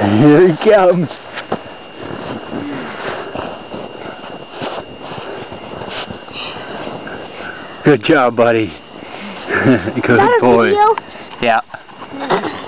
Here he comes. Good job, buddy. Good boy. Yeah.